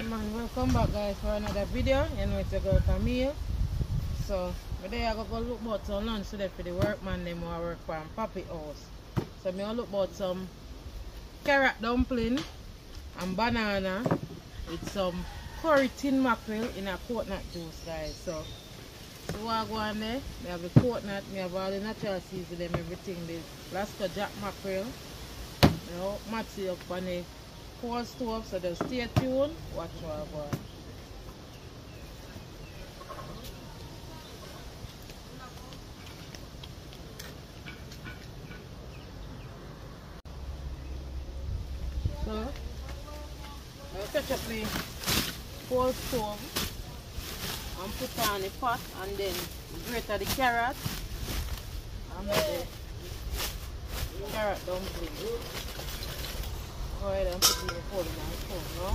Hey man, welcome back guys for another video. Know it's your girl Camile. So today I go go look about some lunch today for the workman them who work and Pappy house. So me I look about some carrot dumpling and banana with some curry tin mackerel in a coconut juice guys. So so I go on there, me have the coconut, me have all the natural seasoning, and everything, the Alaska jack mackerel. You know, match it up on the cold stove, so just stay tuned, watch go on. So, I'll touch up the cold stove and put on the pot and then grate the carrot and make the carrot dumpling. Go ahead and put it in the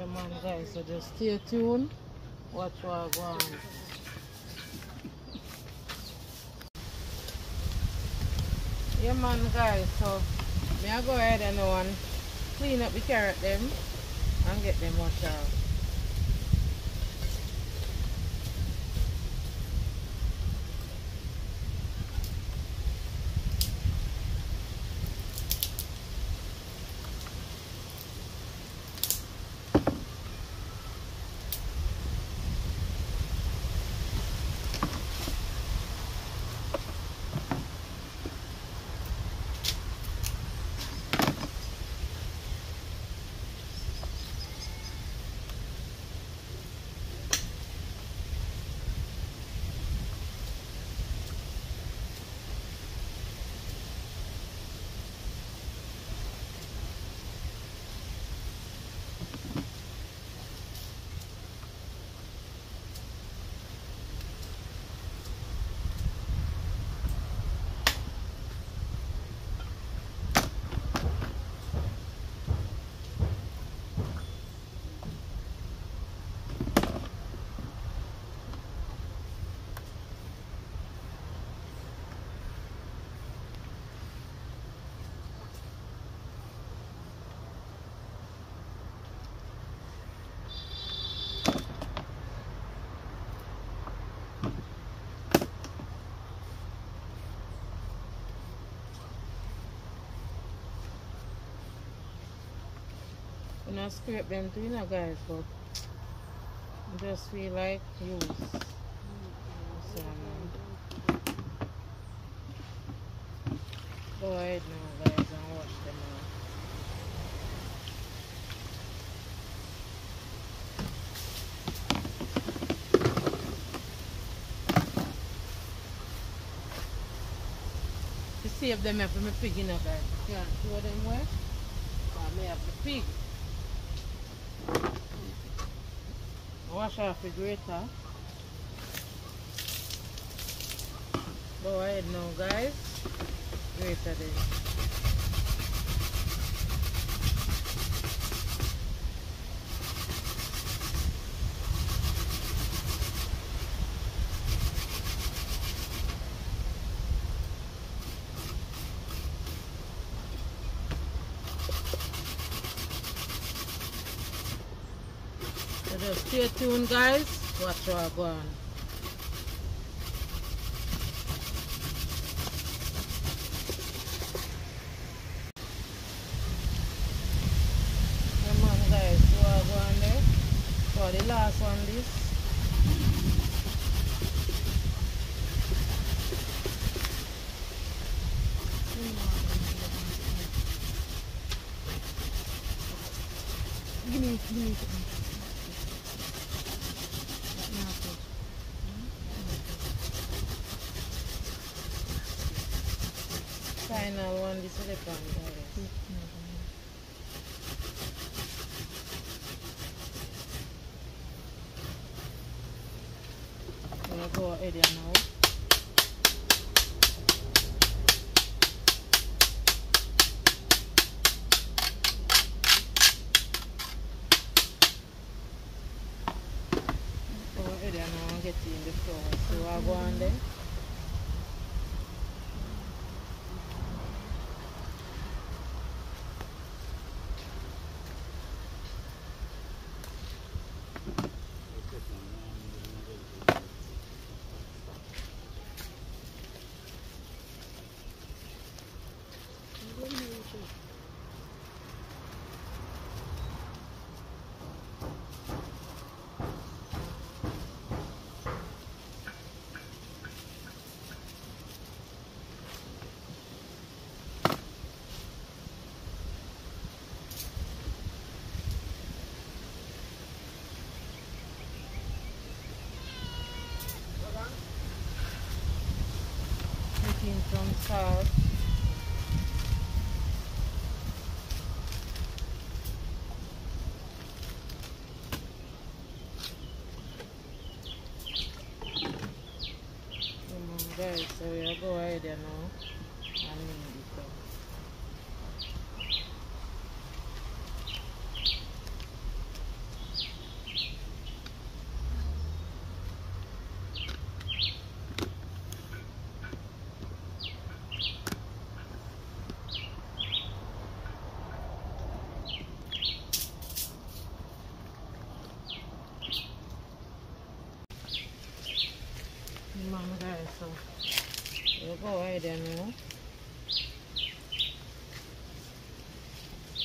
Yeah man guys, so just stay tuned, watch what I on. Yeah man guys, so me I go ahead and and clean up the carrot them and get them washed out. Know, scrape them too, you know, guys, but just feel like use. Go ahead now, guys, and wash them out. Save them for pig, you know, guys. Show them where. I may have the pig. Wash off the grater. Go ahead now guys. There. Just stay tuned guys. Watch what I go on. Come on guys, so I go on there. So the last one this. Give me, give me. Final one this is the pan guys. I'm gonna go ahead here now. Go ahead here now and get it in the flour. So I go on there. Making some salt. Come on guys, so we go ahead you know and mix it up. Come on guys, so go ahead you know.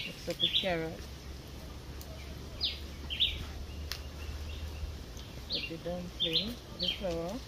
Mix up the carrot. Put the dumpling, the flour.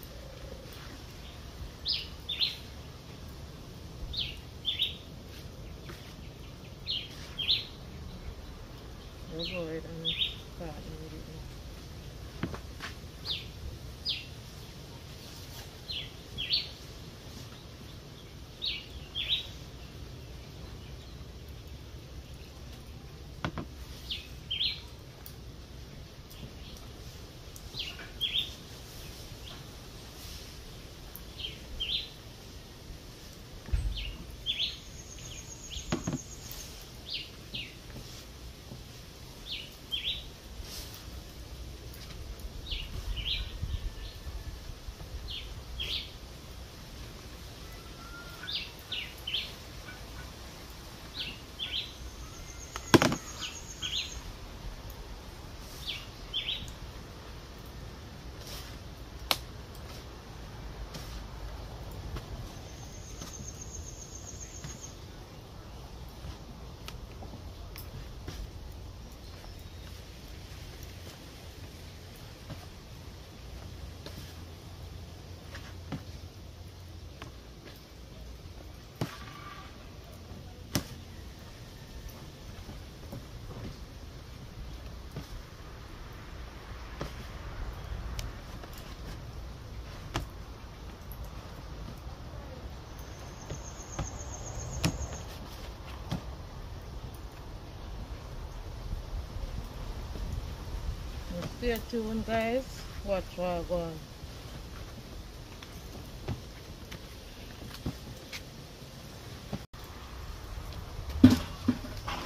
Stay tuned guys. Watch what I go on.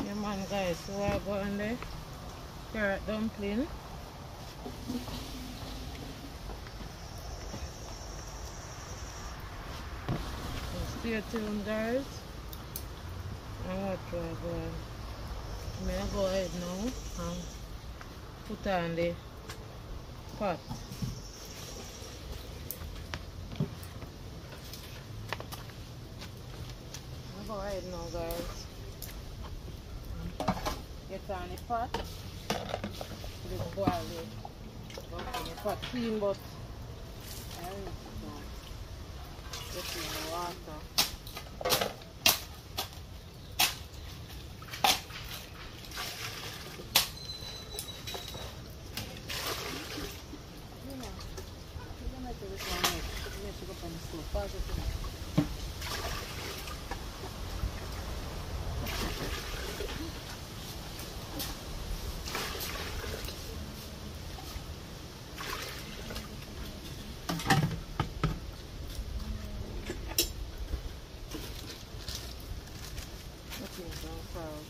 Yeah man guys, so I go on there. Carrot dumpling. So stay tuned guys. And watch uh, what I go. I'm gonna go ahead now and put on the pot. I'm go ahead now guys. Get on the pot. Put it boil it. Okay, the pot clean but I need to get in the water. Okay, don't crowd.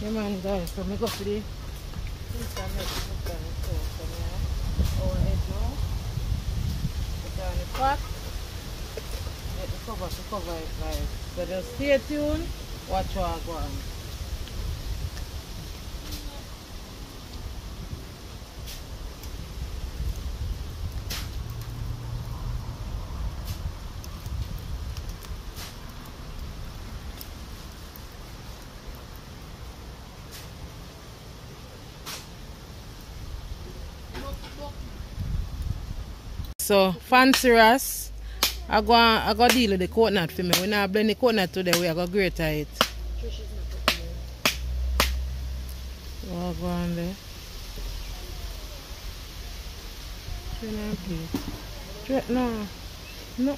Yeah man guys, so me go for the instant make it look on the stove so me uh, over it now. Put on the pot. Let the cover to cover it guys. So just stay tuned, watch what I go. So fancy Ross, I go I go deal with the coconut for me. We not blend the coconut today, we are go grate it. I go on there. Please. No. No.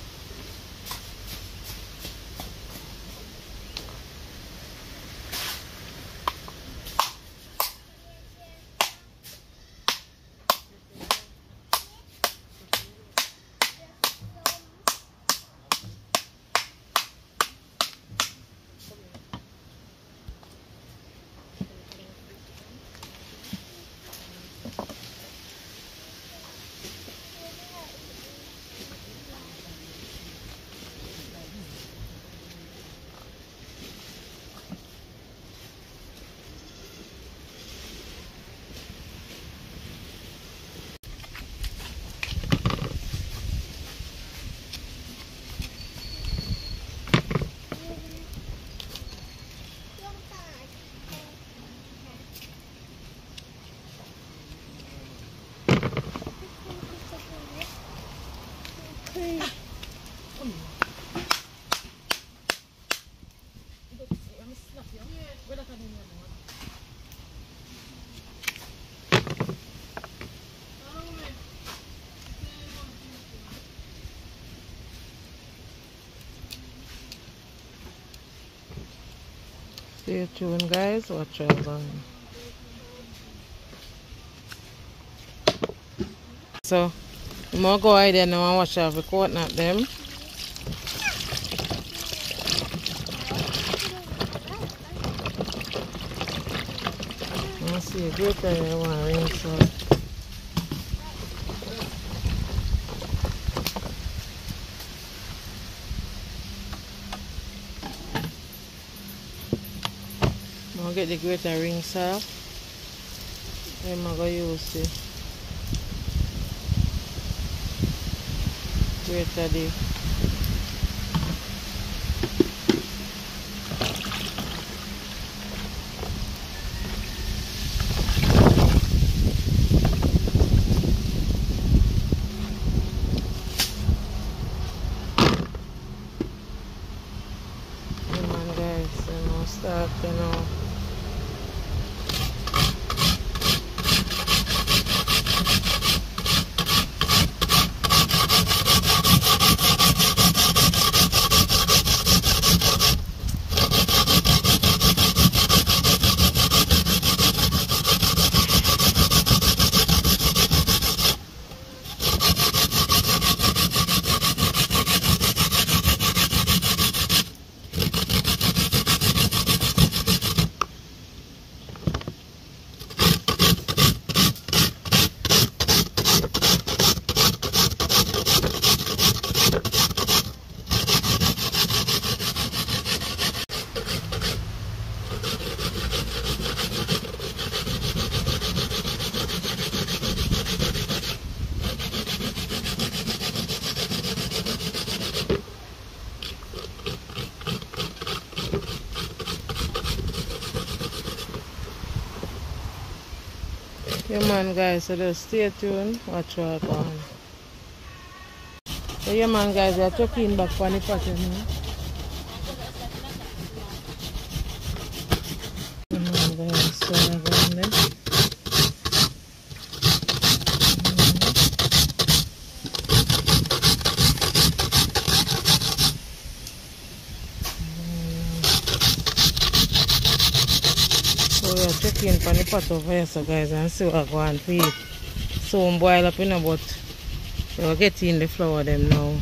Stay tuned guys, watch out. So gonna go ahead and wash off the coconut them. Let's see, great I want to rinse out. Get the grater off. Then I'm gonna use the grater the Dark, you know. Guys, so just stay tuned, watch what on. So yeah man guys, we are chucking back on the guys, so we're going there. So checking for the pot over here so guys and see what go on for it. Soon boil up you know but we are getting the flour them now.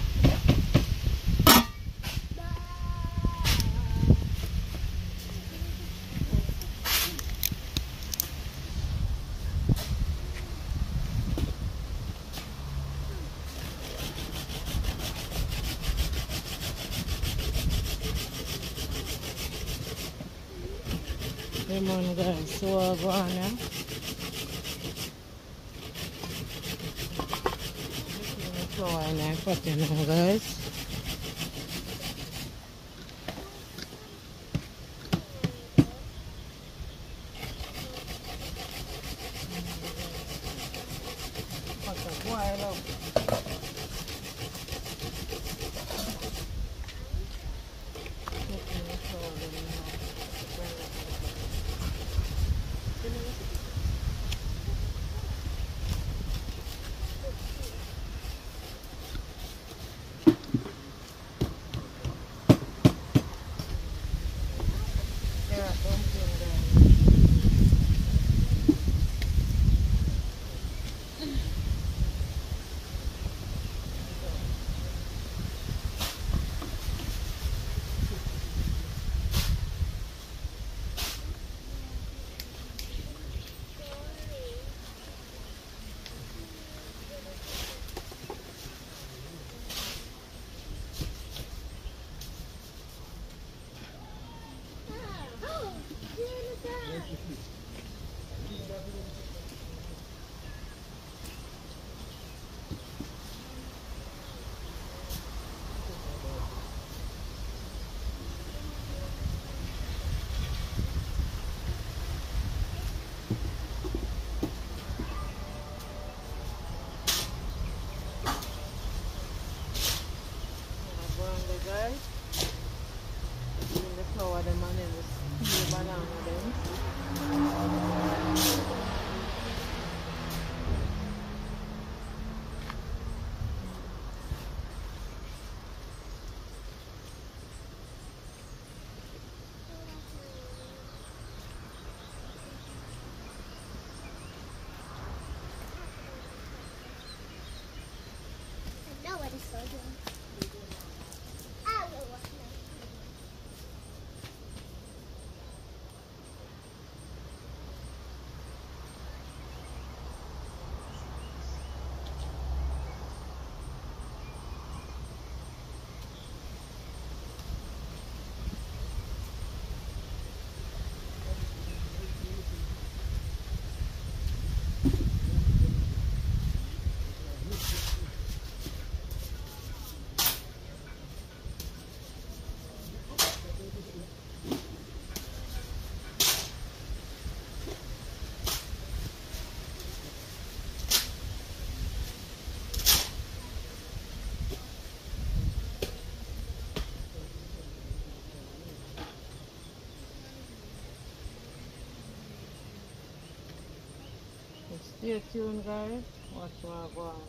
Stay tuned guys. Watch what I go on.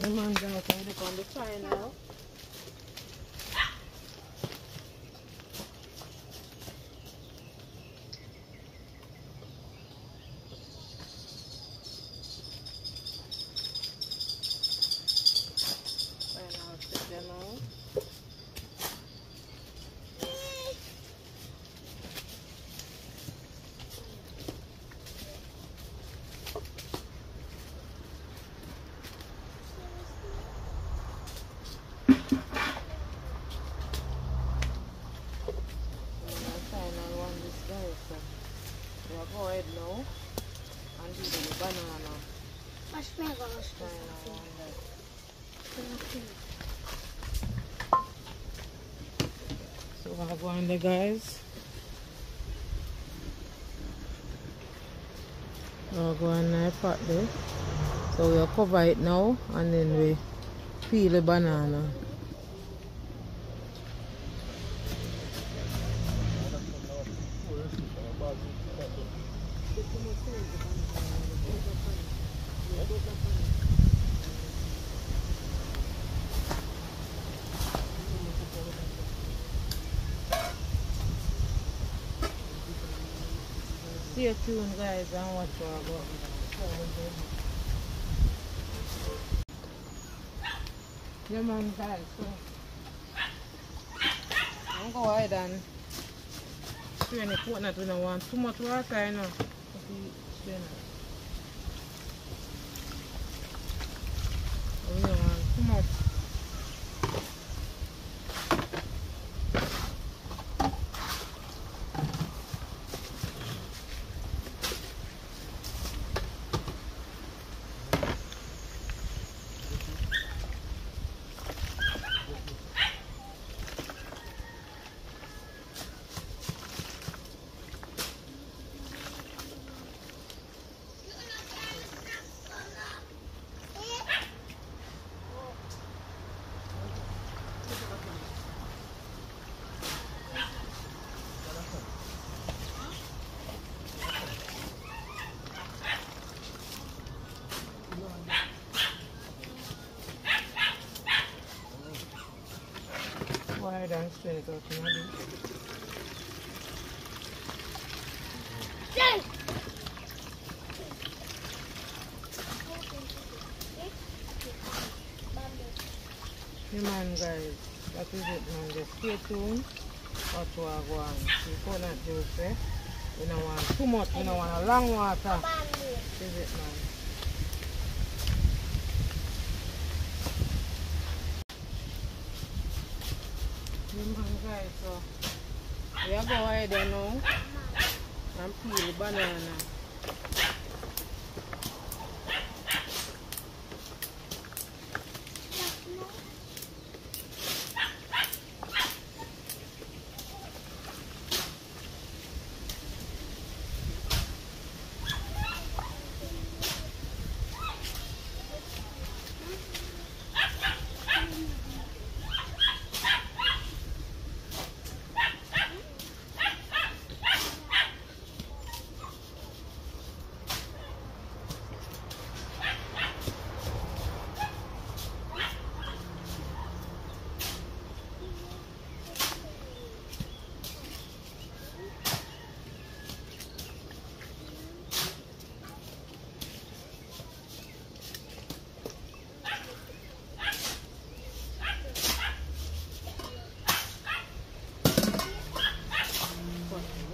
The outside on the fire now. Fire now, sit there now. And the final one this guy, so we are go ahead now and do the banana. Watch me go. Final one there. So I go on there guys. I'll go on there pot there. So we'll cover it now and then we peel the banana. Stay tuned guys and watch what about go. Yeah man guys, so I'm go ahead and strain the coconut we don't want too much water you know. Go ahead and strain it out in a bit. Yeah man guys, that is it man. Just stay tuned. What I go on. See coconut juice eh? We don't want too much, we don't want a long water. Is it man. Yeah man guys, so we are go ahead and now and peel the banana.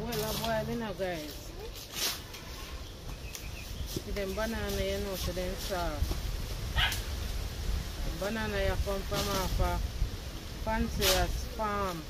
Well, a boil you know, guys. See them banana, you know, so them soft. The banana you come from off a fancy farm.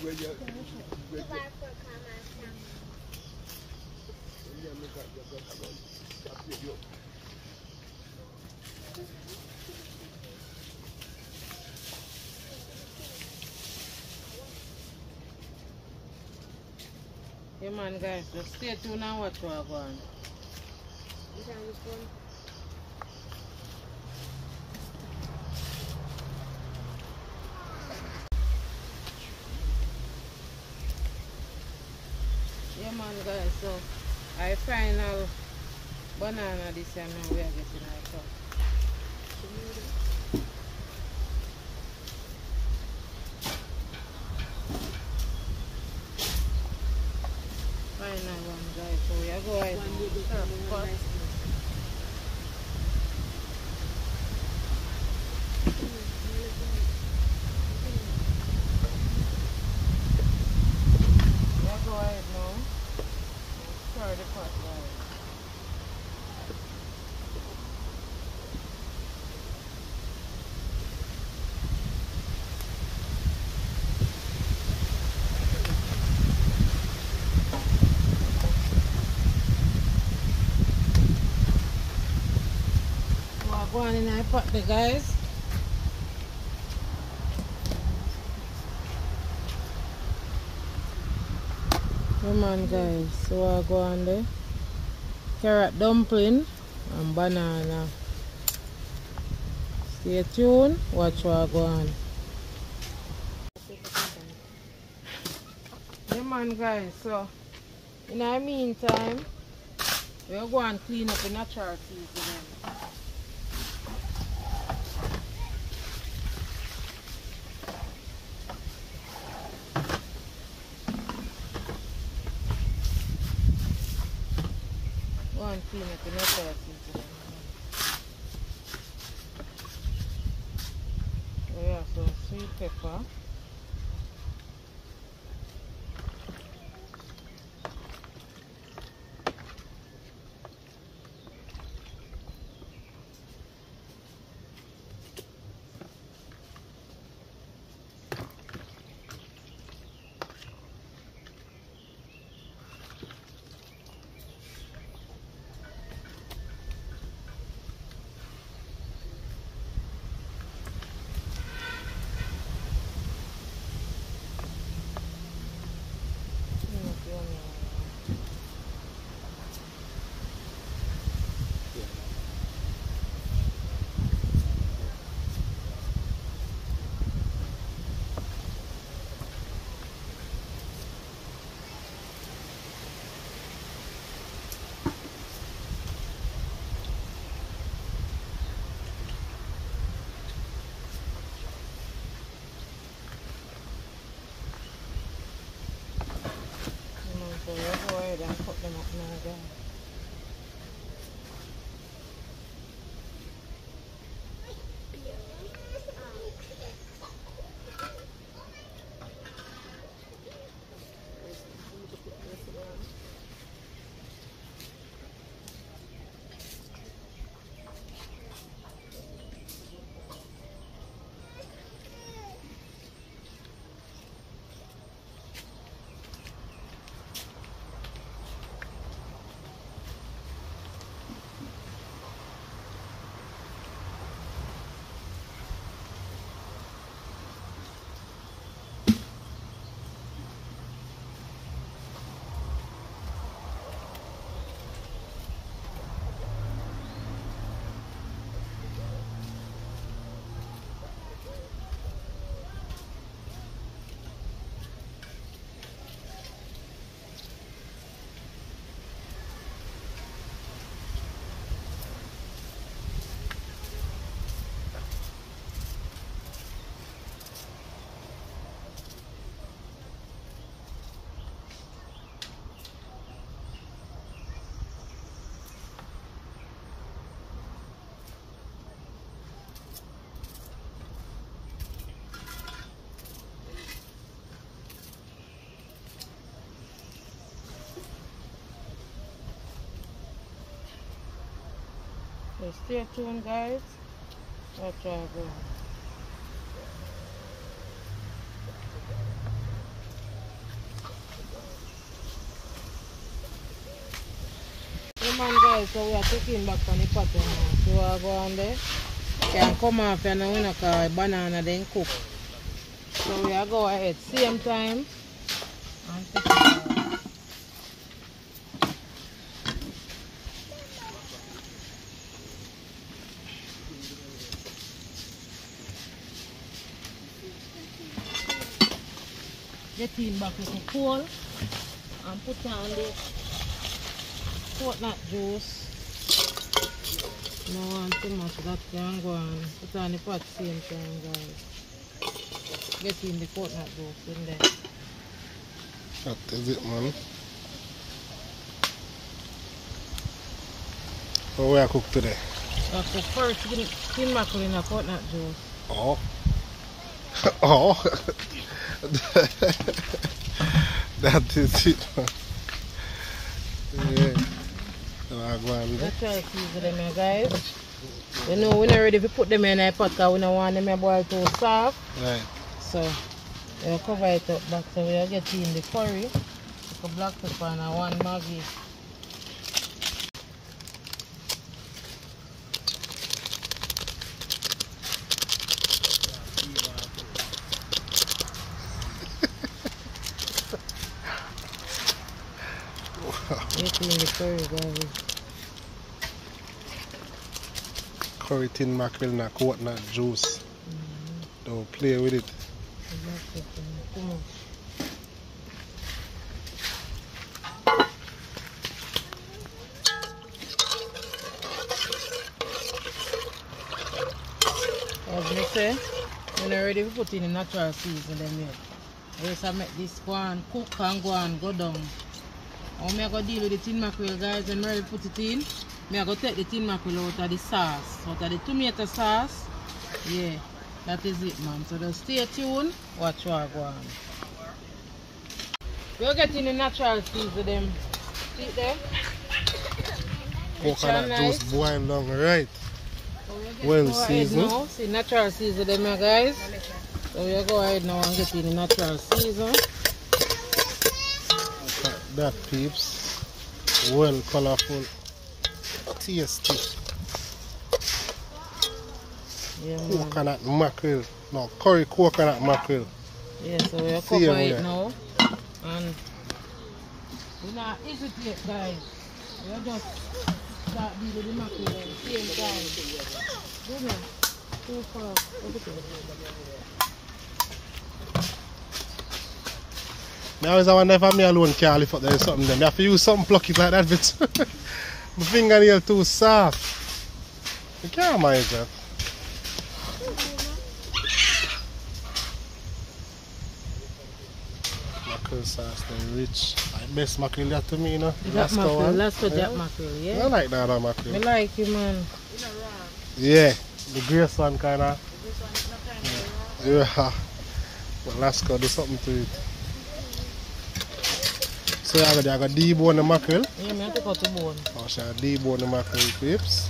Where you, where The you, bar for now. where you make up your got around. Up here, you. Yeah man guys, just stay tuned and watch what go on. So I final banana this time now we are getting our cup. Final one guys, so we are going One What go on in the pot the guys? Come on guys, so I go on there. Carrot dumpling and banana. Stay tuned, watch what I go on. come on guys, so in the meantime, we'll go and clean up the natural again. Go and clean up the natural seeds again. Oh yeah, so sweet pepper. Clean up the onion. Come on, and cut them up now guys. So stay tuned guys. Watch out go. Come on guys, so we are taking back on the pattern now. So I go on there. Can come off and we not uh, banana then cook. So we are go ahead. Same time. In back with the coal and put on the coconut juice. No want too much that can go on. Put on the pot same time guys. Get in the coconut juice in there. That is it, man. What we are cook today? Uh, so first, give me tin mackerel in a coconut juice. Oh. oh. that is it, man. Yeah. So I go Let's try them here guys. You know we're not ready to put them in a pot because we don't want them to boil too soft. Right. So we'll cover it up back so we'll get in the curry. Like a black pepper and one Maggi. Get in the curry guys. Curry tin mackerel and coconut juice. Mm-hmm. Don't play with it. The black pepper and too much. As me say, when you're ready to put in the natural season them yet. I just make this go and cook and go and go down. Oh, How me I go deal with the tin mackerel guys to put it in, me I go take the tin mackerel out of the sauce, out of the tomato sauce. Yeah, that is it man. So just stay tuned, watch what go on. We're getting the natural season them. See it there? And Coconut juice nice. boil down right. So we'll Well seasoned. See natural season them eh, guys. So we'll go ahead now and get in the natural season. That peeps. Well colorful. Tasty. Yeah, man. Coconut mackerel. No, curry coconut mackerel. Yeah, so See cover ya, it now. And we not hesitate guys. We'll just start dealing with the mackerel at the same time. Do me. Too far. Everything. Me always wonder if me alone can lift up there something then. Me have to use something plucky like that bit. My fingernail too soft. You can't manage that. Mackerel sauce, they rich. Like best mackerel that to me, you know. Jack Alaska mackerel. go Yeah. jack mackerel, I like that other I mackerel. like you, man. Yeah, the grace one kind of. Yeah. But Alaska do something to it. So I got, I got debone the mackerel. Yeah, I take out the bone. Oh, I shall debone the mackerel clips.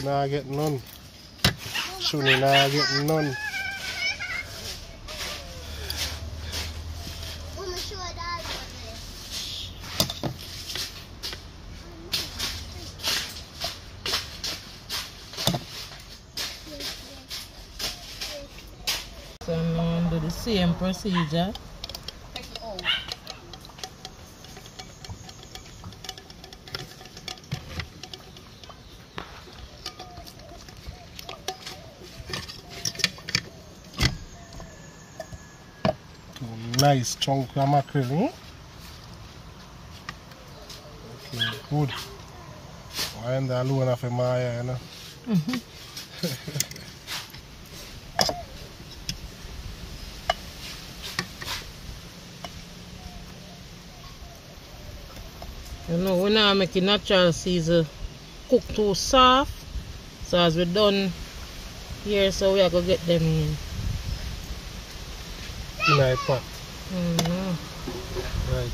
Who not get none? Shuni not get none. So now do the same procedure. Nice chunk of mackerel, eh? Okay, good. I am the alone of Maya, you know. You know, we now make it natural season cook too soft. So as we're done here, so we are gonna get them in. in a pot. Mm-hmm. Right.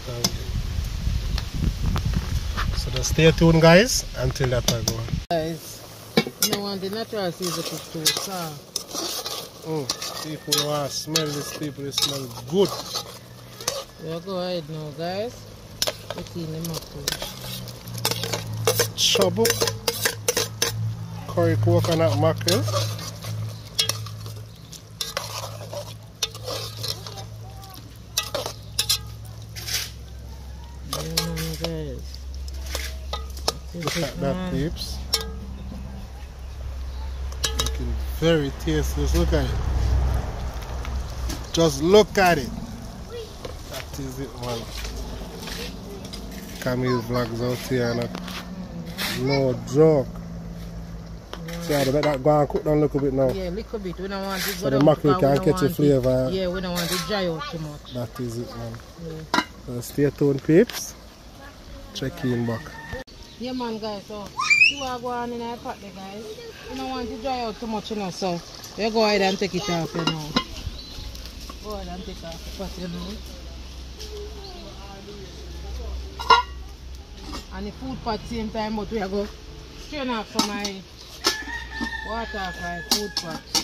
So just stay tuned guys until that I go. Guys, you don't want the natural season to cook too sour. Mm. People want to smell this people, it smell good. We'll go ahead now, guys. Put in the mackerel. Chobu. Curry coconut mackerel. Yeah, man, guys. At that man. peeps. Looking very tasty. Look at it. Just look at it. That is it man. Camile vlogs out here and no joke. See how they let that go and cook down a little bit now. Yeah, a little bit. We don't want it. So the mackerel can catch a it- flavour. Yeah, we don't want it dry out too much. That is it man. Yeah. So stay tuned peeps. Check in back. Yeah, man, guys. So, you are going in a pot there, guys. You don't want it dry out too much, you know. So, you go ahead and take it off, you know. Go ahead and take off the pot, you know. And the food pot same time, but we are going to strain off for my water off my food pot.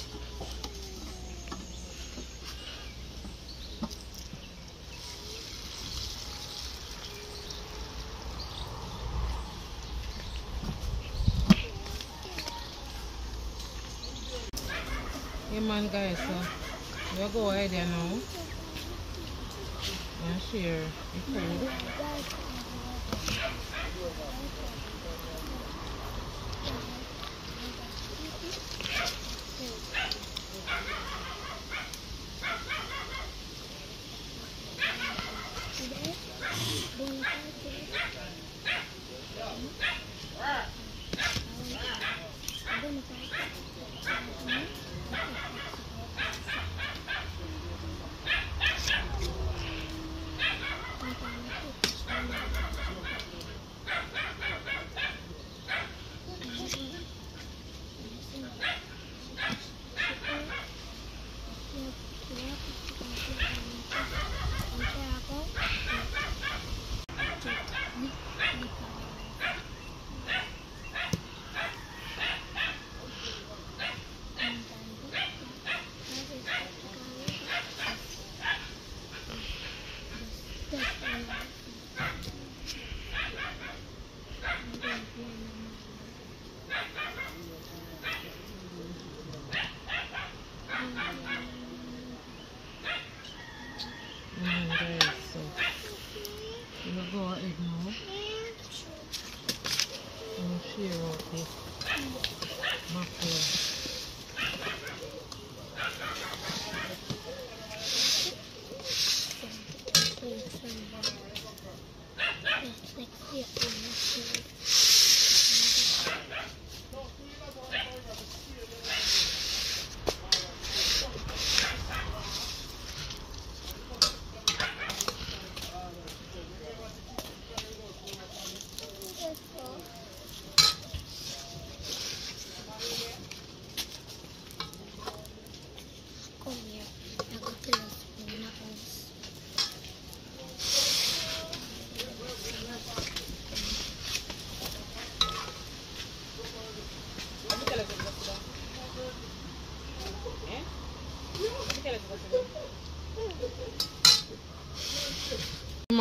Yeah, man, guys. So, we'll go ahead there now. And share the food. Mm,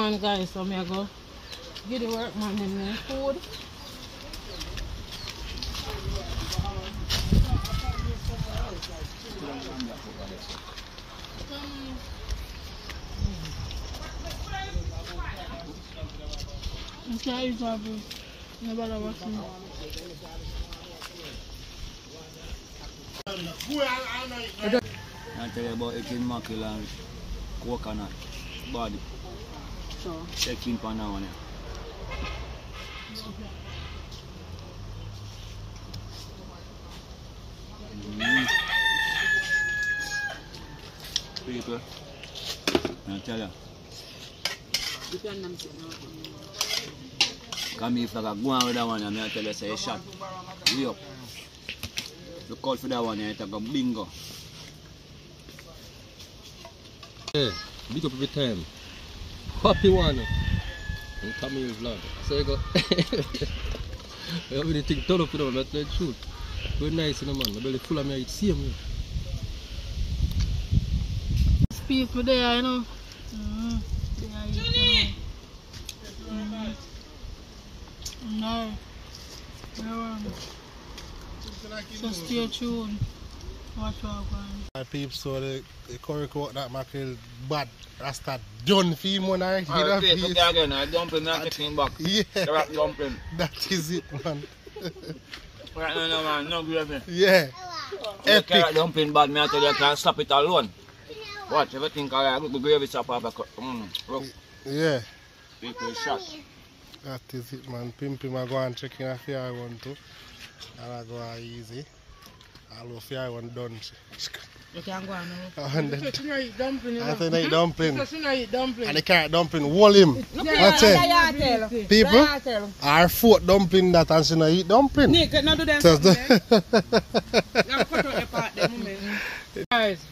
Man, guys, so me I go give the workman them their food. Okay, Babu. Nobody watching. I tell you about eating mackerel and coconut body. So, Check in for now. Yeah. Mm. People, I tell you, come if like a go on with that one, and I tell you, say, shot. Way up. Look out for that one, bingo. Yeah, big up every time. Happy one. And Camile vlog. So you go. I have anything turn up with them, I tell you the truth. Very nice, you know, man. My belly full of me, I eat same. You. Speak for there, you know. Mm. There you. Mm. No. No. So stay tuned. Watch what going. My peeps, so the, the curry coat that mackerel bad. That's that done for him one night. Alright, okay, okay again. I dumpling, I'm taking back. Yeah, The rat dumpling. that is it, man. Right now, no, man, no gravy. Yeah, The carrot epic. dumpling bad, me I tell you, I can't stop it alone. Watch, everything alright, the gravy chop off cut. Mm, rough. Yeah, People shot. that is it, man. Pimpy, I go and check in a fair one too. And I go out easy. I'll go fair one done. You can go on. And then, Because you know eat dumpling, I know. think they dumpling. Because you know eat dumpling. And the carrot dumpling, wall him. What's it? People, our foot dumpling that and she not eat dumpling. Nick, not do them. Just something, the Now cut out the part them moment. Guys,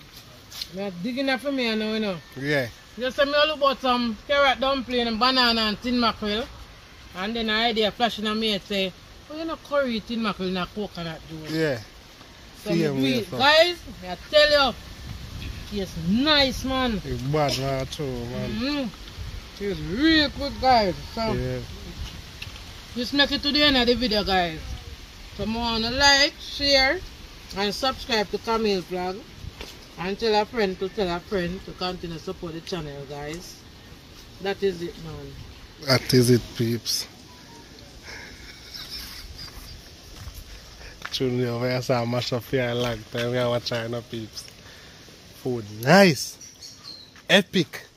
we are digging up for me now, you know. yeah. Just say me a look about some carrot dumpling and banana and tin mackerel. And then an idea flashing on me say, oh you know curry tin mackerel in a coconut juice. Yeah. So me Same do it. Guys, I tell you, it's nice man. He's bad man too, man. Mm. It's real good guys. So Yeah. just make it to the end of the video guys. So I wanna like, share and subscribe to Camile Vlog. And tell a friend to tell a friend to continue to support the channel guys. That is it man. That is it, peeps. Truly, over here, so I mash up here long time. We are watching, peeps. Food nice. Epic.